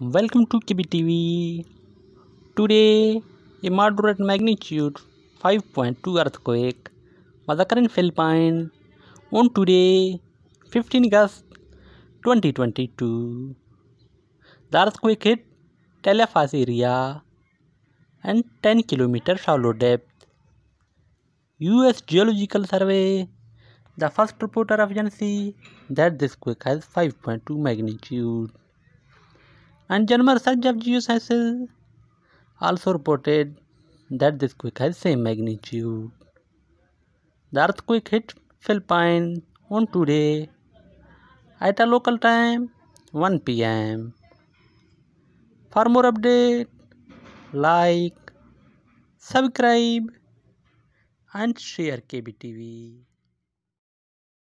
Welcome to KBTV. Today, a moderate magnitude 5.2 earthquake was occurred in Philippines on today, 15 August 2022. The earthquake hit Tallahassee area and 10 km shallow depth. US Geological Survey, the first reporter of agency that this quake has 5.2 magnitude. And German Research of Geosciences also reported that this quake has same magnitude. The earthquake hit Philippines on today at a local time 1 pm. For more update, like, subscribe and share KBTV.